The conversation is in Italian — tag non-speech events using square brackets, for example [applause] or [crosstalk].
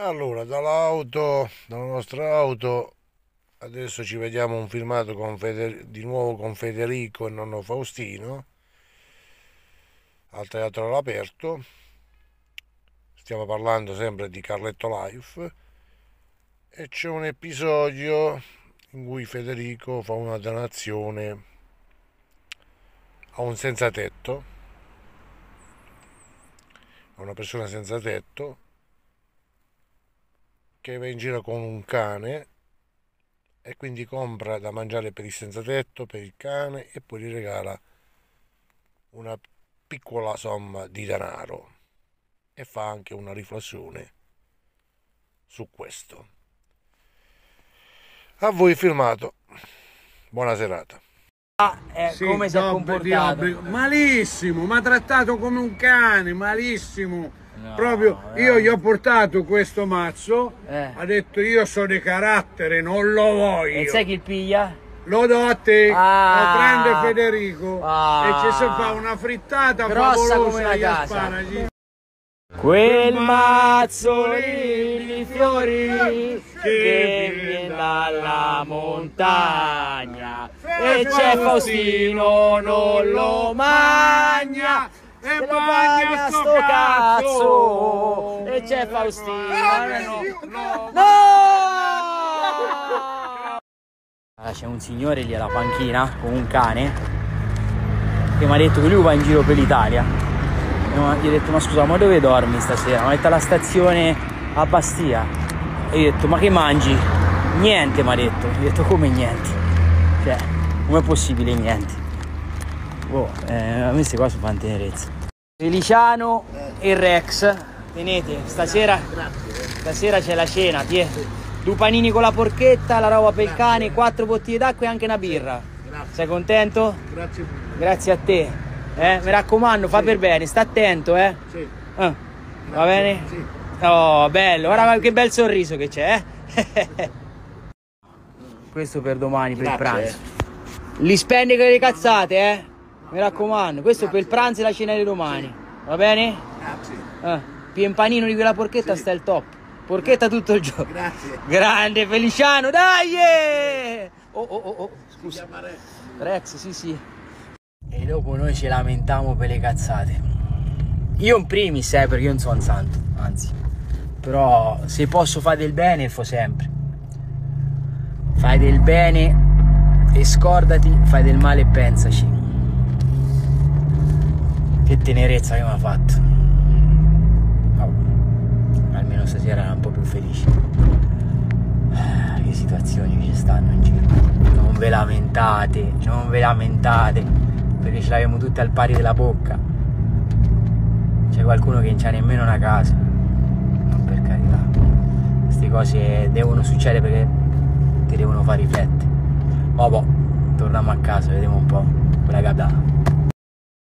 Allora, dall'auto, dalla nostra auto, adesso ci vediamo un filmato Feder- di nuovo con Federico e nonno Faustino al teatro all'aperto. Stiamo parlando sempre di Carletto Life e c'è un episodio in cui Federico fa una donazione a un senza tetto, a una persona senza tetto che va in giro con un cane e quindi compra da mangiare per il senza tetto, per il cane e poi gli regala una piccola somma di denaro e fa anche una riflessione su questo. A voi filmato. Buona serata. Eh, Sì, come si è comportato? Malissimo, mi ha trattato come un cane, malissimo. No, Proprio io veramente. gli ho portato questo mazzo, Eh. ha detto io sono di carattere, non lo voglio. E sai chi piglia? Lo do a te, Ah. lo prende Federico Ah. e ci si fa una frittata Grossa come una casa. Quel mazzolino di fiori che viene dalla montagna e c'è Faustino non lo magna e se lo bagna bagna sto cazzo. cazzo e c'è Faustino Eh, no, no. c'è un signore lì alla panchina con un cane che mi ha detto che lui va in giro per l'Italia e gli ho detto ma scusa ma dove dormi stasera? Mi ha detto alla stazione a Bastia e io ho detto ma che mangi? Niente mi ha detto, gli ho detto come niente? Cioè, com'è possibile niente? Boh, eh, queste qua sono fan tenerezza. Feliciano e Rex, tenete, stasera, stasera c'è la cena, tie. Due panini con la porchetta, la roba per il cane, quattro bottiglie d'acqua e anche una birra. Sei contento? Grazie. Grazie a te. Eh, mi raccomando, fa per bene, sta attento, eh. Sì. Eh, va bene? Sì. Oh, bello, guarda che bel sorriso che c'è, eh. [laughs] Questo per domani, per il pranzo. Li spendi con le cazzate, eh. Mi raccomando, questo per il pranzo e la cena di domani. Va bene? Grazie. Eh, piempanino di quella porchetta sta il top. Porchetta tutto il giorno. Grazie. Grande Feliciano, dai! eh! Oh, oh, oh, oh, scusa. Chiamare. Rex, sì, sì. E dopo noi ci lamentiamo per le cazzate. Io in primis, eh, perché io non sono un santo, anzi. Però se posso fare del bene, fo sempre. Fai del bene e scordati, fai del male e pensaci. Che tenerezza che mi ha fatto. Oh, almeno stasera era un po' più felice. Che situazioni ci stanno in giro. Non ve lamentate, non ve lamentate, perché ce l'abbiamo tutte al pari della bocca. C'è qualcuno che non c'ha nemmeno una casa. Non per carità. Queste cose devono succedere perché ti devono far riflettere. Ma boh, torniamo a casa, vediamo un po' quella abbiamo.